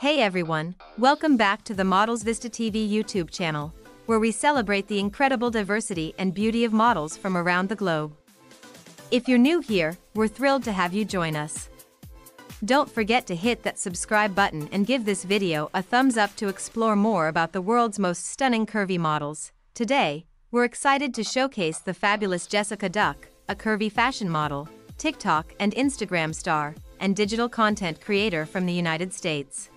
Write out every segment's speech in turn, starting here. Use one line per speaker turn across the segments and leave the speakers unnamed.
Hey everyone, welcome back to the Models Vista TV YouTube channel, where we celebrate the incredible diversity and beauty of models from around the globe. If you're new here, we're thrilled to have you join us. Don't forget to hit that subscribe button and give this video a thumbs up to explore more about the world's most stunning curvy models. Today, we're excited to showcase the fabulous Jessica Duque, a curvy fashion model, TikTok and Instagram star, and digital content creator from the United States.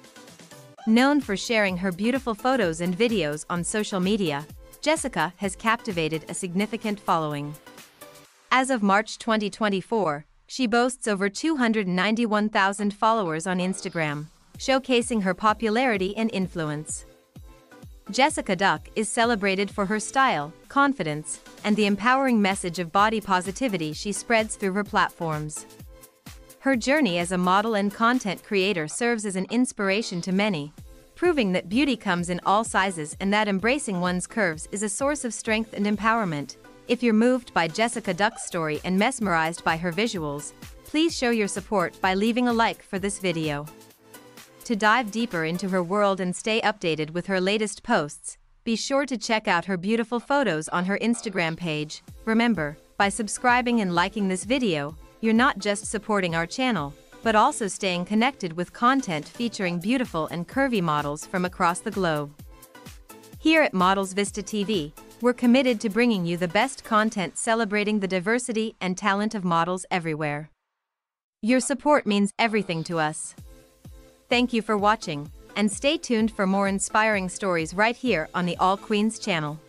Known for sharing her beautiful photos and videos on social media, Jessica has captivated a significant following. As of March 2024, she boasts over 291,000 followers on Instagram, showcasing her popularity and influence. Jessica Duque is celebrated for her style, confidence, and the empowering message of body positivity she spreads through her platforms. Her journey as a model and content creator serves as an inspiration to many, proving that beauty comes in all sizes and that embracing one's curves is a source of strength and empowerment. If you're moved by Jessica Duque's story and mesmerized by her visuals, please show your support by leaving a like for this video. To dive deeper into her world and stay updated with her latest posts, be sure to check out her beautiful photos on her Instagram page. Remember, by subscribing and liking this video, you're not just supporting our channel, but also staying connected with content featuring beautiful and curvy models from across the globe. Here at Models Vista TV, we're committed to bringing you the best content celebrating the diversity and talent of models everywhere. Your support means everything to us. Thank you for watching, and stay tuned for more inspiring stories right here on the All Queens channel.